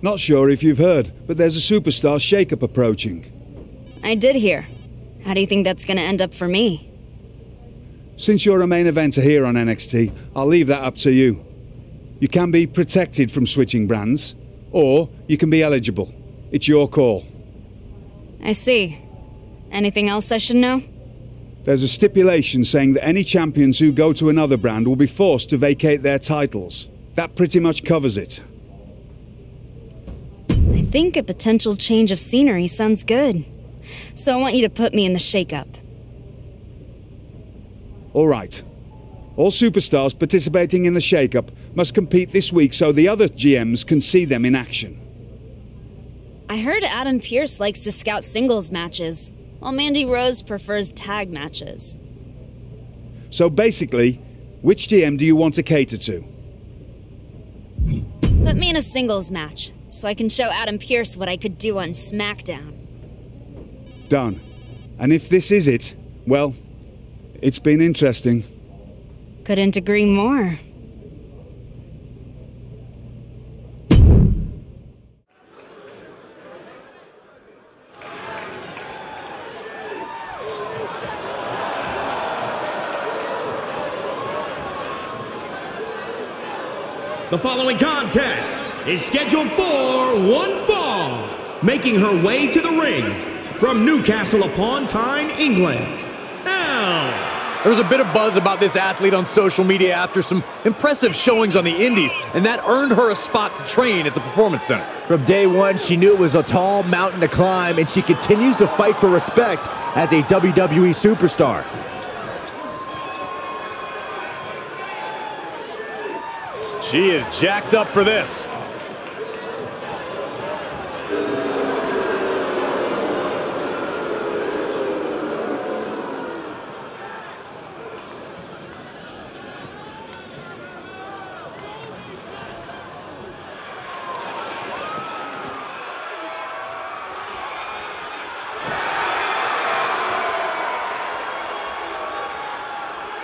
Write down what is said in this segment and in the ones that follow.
Not sure if you've heard, but there's a superstar shakeup approaching. I did hear. How do you think that's gonna end up for me? Since you're a main eventer here on NXT, I'll leave that up to you. You can be protected from switching brands, or you can be eligible. It's your call. I see. Anything else I should know? There's a stipulation saying that any champions who go to another brand will be forced to vacate their titles. That pretty much covers it. I think a potential change of scenery sounds good. So I want you to put me in the shakeup. All right. All superstars participating in the shakeup must compete this week so the other GMs can see them in action. I heard Adam Pearce likes to scout singles matches, while Mandy Rose prefers tag matches. So basically, which GM do you want to cater to? Put me in a singles match, so I can show Adam Pearce what I could do on SmackDown. Done. And if this is it, well, it's been interesting. Couldn't agree more. The following contest is scheduled for one fall, making her way to the ring from Newcastle upon Tyne, England. Elle. There was a bit of buzz about this athlete on social media after some impressive showings on the Indies, and that earned her a spot to train at the Performance Center. From day one, she knew it was a tall mountain to climb, and she continues to fight for respect as a WWE superstar. She is jacked up for this.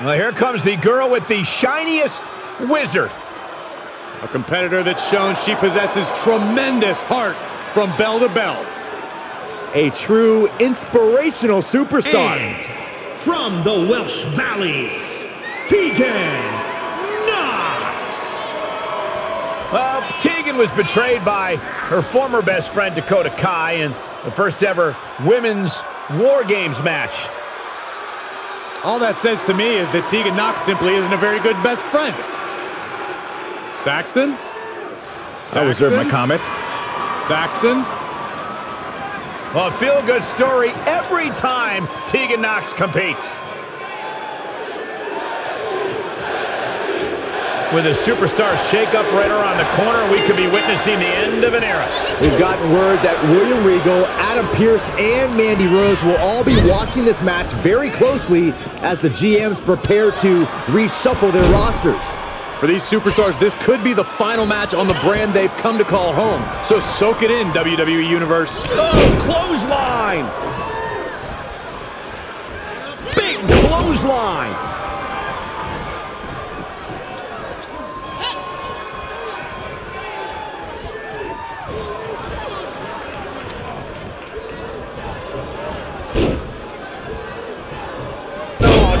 Well, here comes the girl with the shiniest wizard. Competitor that's shown she possesses tremendous heart from bell to bell. A true inspirational superstar. And from the Welsh Valleys, Tegan Nox. Well, Tegan was betrayed by her former best friend Dakota Kai in the first ever women's War Games match. All that says to me is that Tegan Nox simply isn't a very good best friend. Saxton? Saxton? I reserve my comment. Saxton? Well, a feel-good story every time Tegan Nox competes. With a superstar shakeup right around the corner, we could be witnessing the end of an era. We've gotten word that William Regal, Adam Pearce, and Mandy Rose will all be watching this match very closely as the GMs prepare to reshuffle their rosters. For these superstars, this could be the final match on the brand they've come to call home. So soak it in, WWE Universe. Oh, clothesline! Big clothesline!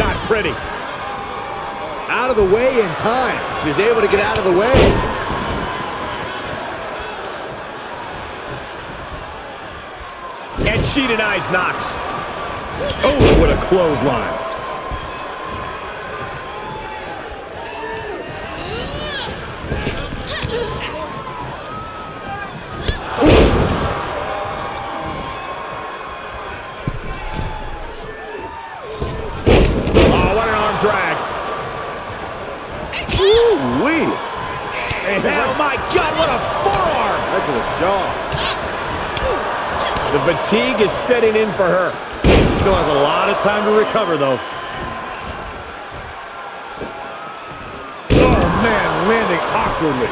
Not pretty. Of the way in time. She's able to get out of the way. And she denies Nox. Oh, what a clothesline. Oh, my God, what a forearm. Right to the jaw. The fatigue is setting in for her. Still has a lot of time to recover, though. Oh, man, landing awkwardly.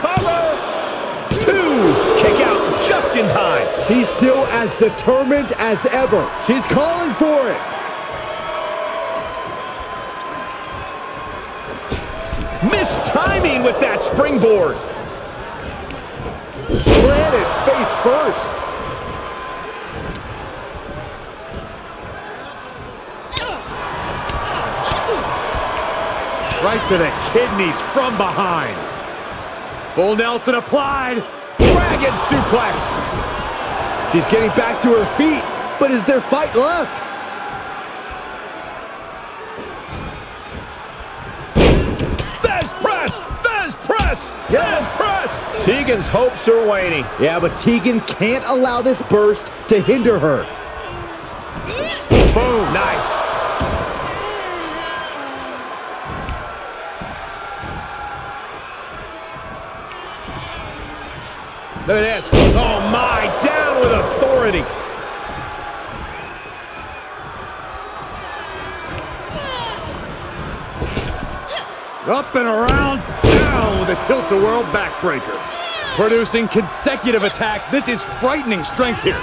Cover! Two! Kick out just in time. She's still as determined as ever. She's calling for it. Missed timing with that springboard. Planted face first. Right to the kidneys from behind. Full Nelson applied. Dragon suplex. She's getting back to her feet, but is there fight left? Press! Thesz press! Tegan's hopes are waning. Yeah, but Tegan can't allow this burst to hinder her. Boom! Nice. Look at this. Oh, my. Down with authority. Up and around, down with a tilt-a-whirl backbreaker. Producing consecutive attacks. This is frightening strength here.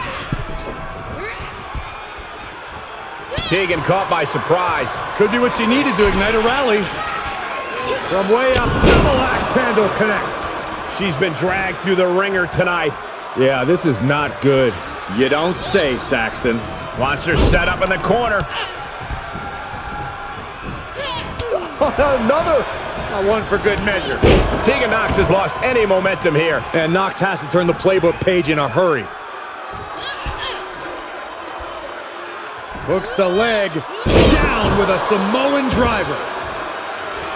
Tegan caught by surprise. Could be what she needed to ignite a rally. From way up, double axe handle connects. She's been dragged through the ringer tonight. Yeah, this is not good. You don't say, Saxton. Wants her set up in the corner. Another. One for good measure. Tegan Nox has lost any momentum here. And Nox has to turn the playbook page in a hurry. Hooks the leg. Down with a Samoan driver.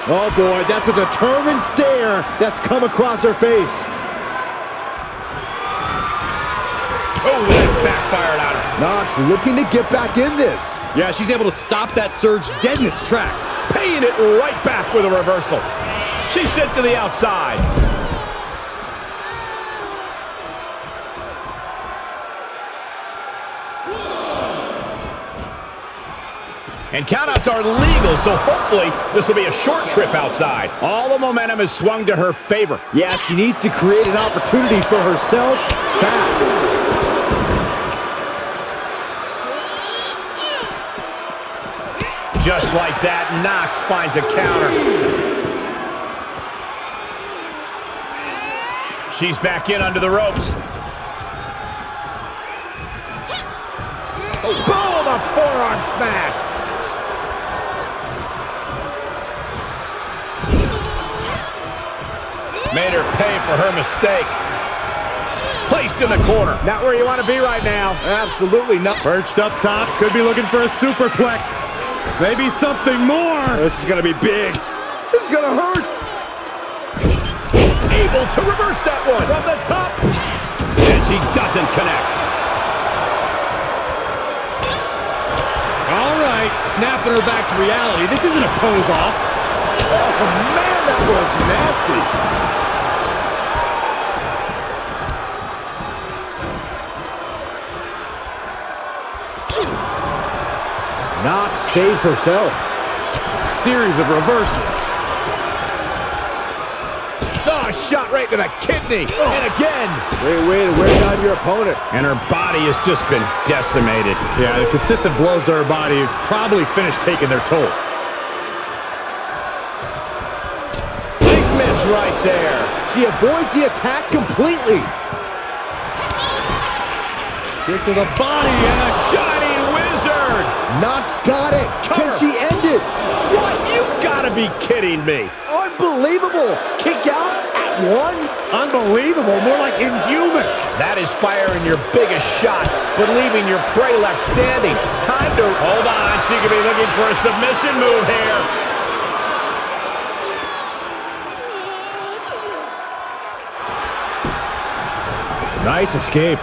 Oh boy, that's a determined stare that's come across her face. Oh, Nox looking to get back in this. Yeah, she's able to stop that surge dead in its tracks. Paying it right back with a reversal. She's sent to the outside. And countouts are legal, so hopefully this will be a short trip outside. All the momentum is swung to her favor. Yeah, she needs to create an opportunity for herself fast. Just like that, Nox finds a counter. She's back in under the ropes. Oh, boom! A forearm smack. Made her pay for her mistake. Placed in the corner. Not where you want to be right now. Absolutely not. Perched up top, could be looking for a superplex. Maybe something more. Oh, this is going to be big. This is gonna hurt. Able to reverse that one from the top. And she doesn't connect. All right, snapping her back to reality. This isn't a pose off. Oh man, that was nasty. Nox saves herself. A Series of reversals. Oh, shot right to the kidney. And again. Great way to wear down your opponent. And her body has just been decimated. Yeah, the consistent blows to her body probably finished taking their toll. Big miss right there. She avoids the attack completely. Kick to the body and a wizard. Nox got it. Can she end it? What? You gotta be kidding me. Unbelievable. Kick out at one. Unbelievable, more like inhuman. That is firing your biggest shot, but leaving your prey left standing. Time to... Hold on. She could be looking for a submission move here. Nice escape.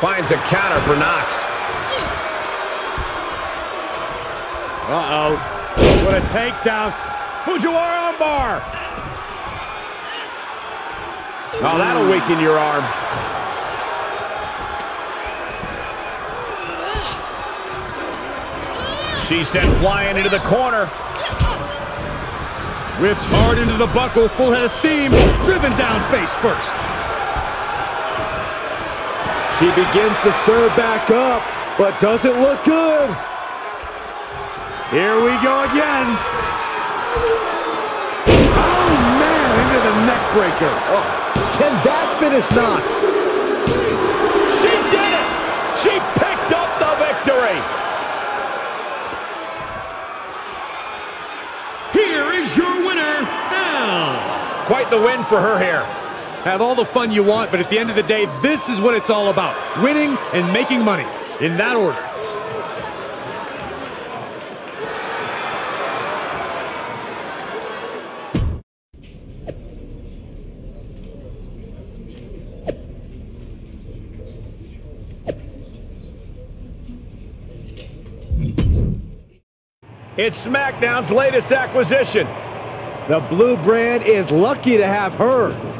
Finds a counter for Nox. Uh-oh. What a takedown. Fujiwara armbar. Oh, that'll weaken your arm. She sent flying into the corner. Whipped hard into the buckle, full head of steam, driven down face first. She begins to stir back up, but doesn't look good. Here we go again. Oh, man. backbreaker. Oh, can that finish Nox? She did it! She picked up the victory! Here is your winner, Elle. Quite the win for her here. Have all the fun you want, but at the end of the day, this is what it's all about. Winning and making money. In that order. It's SmackDown's latest acquisition. The blue brand is lucky to have her.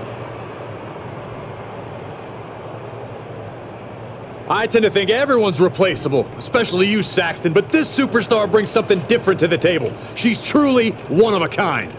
I tend to think everyone's replaceable, especially you, Saxton, but this superstar brings something different to the table. She's truly one of a kind.